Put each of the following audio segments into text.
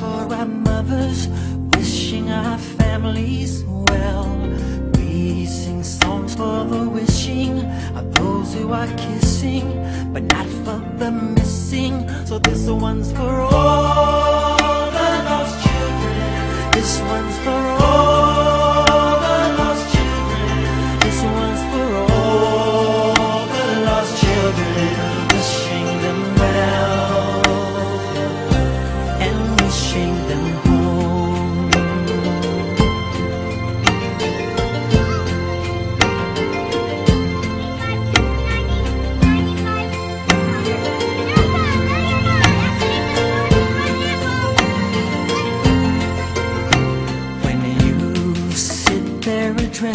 for our mothers, wishing our families well. We sing songs for the wishing of those who are kissing, but not for the missing. So this one's for all the lost children. This one's for all. There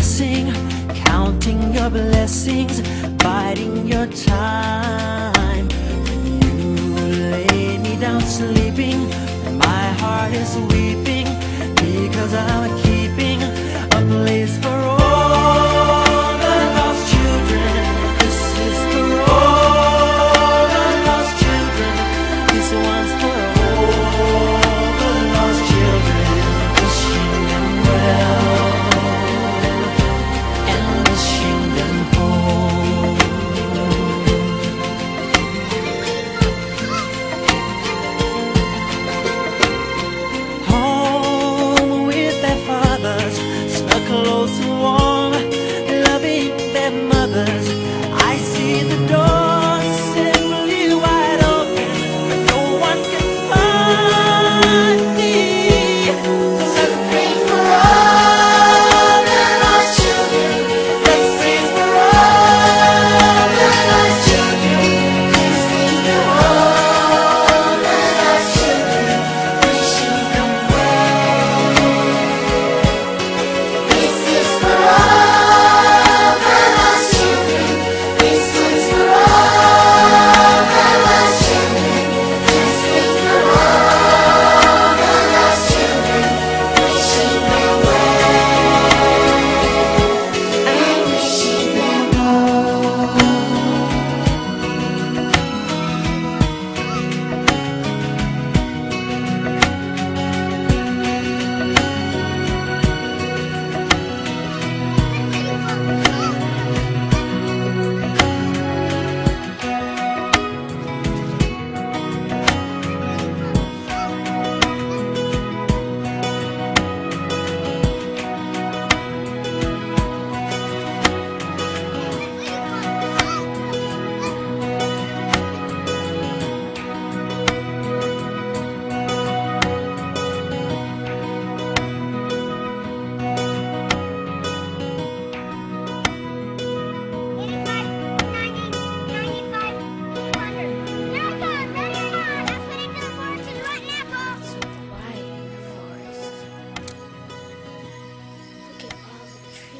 counting your blessings, biding your time. When you lay me down sleeping, my heart is weeping because I'm keeping and warm, loving their mothers.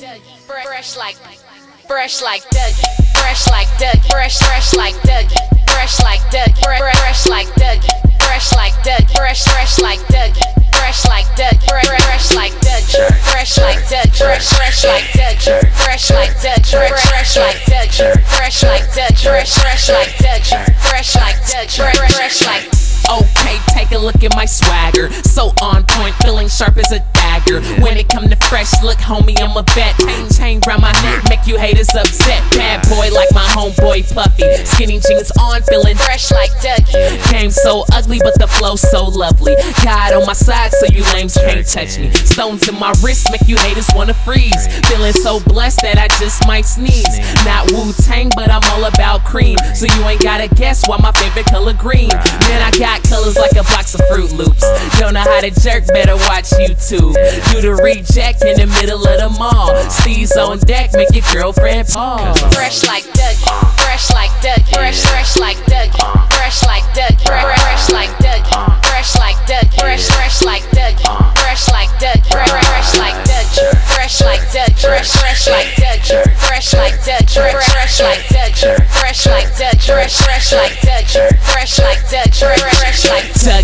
Fresh like, fresh like Dougie, fresh like Dougie, fresh, fresh like Dougie, fresh like Dougie, fresh, like Dougie, fresh like Dougie, fresh, fresh like Dougie, fresh like Dougie, fresh, fresh like Dougie, fresh like Dougie, fresh, fresh like Dougie, fresh like Dougie, fresh like Dougie, fresh like Dougie, fresh, fresh like Dougie, fresh like Dougie, fresh like. Okay, take a look at my swagger. So on point, feeling sharp as a dagger. When it come to fresh look, homie, I'm a vet. Chain, chain round my neck, make you haters upset. Bad boy like my homeboy Puffy. Skinny jeans on, feeling Fresh like Dougie, Game so ugly, but the flow so lovely. God on my side, so you lames can't touch me. Stones in my wrist make you haters wanna freeze. Feeling so blessed that I just might sneeze. Not Wu Tang, but I'm all about cream. So you ain't gotta guess why my favorite color green. Man, I got colors like a box of Froot Loops. Don't know how to jerk, better watch YouTube. You the reject in the middle of the mall. Steve's on deck, make your girlfriend pause. fresh like Dougie, fresh like Dougie, fresh, fresh like Dougie, fresh like Dougie, fresh, like Dougie, fresh like Dougie, fresh, fresh like Dougie, fresh like Dougie, fresh like Dougie, fresh like Dougie, fresh, fresh like Dougie, fresh like Dougie, fresh like Dougie, fresh like Dougie, fresh, fresh like Dougie, fresh like Dougie, like Tug